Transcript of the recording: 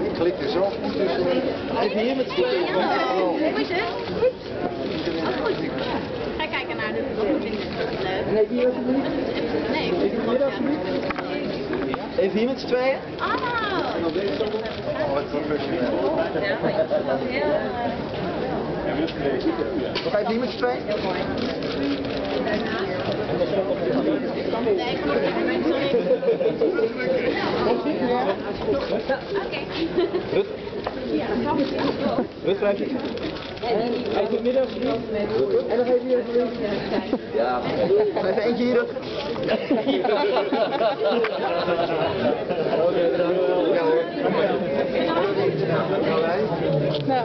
Die klikt er zo goed tussen. Even hier met z'n. Hoe is het? Goed. Goed. Ga kijken naar de. Nee, hier alsjeblieft. Nee. Hier alsjeblieft. Even hier met z'n tweeën. Oh. Oh, wat professioneel. Nog even hier met z'n tweeën. Niet. Oké. Rut. Blijf zitten. Even midden alsjeblieft. En even hier alsjeblieft. Ja. Even eentje hier, Rut. Ja hoor. Nou?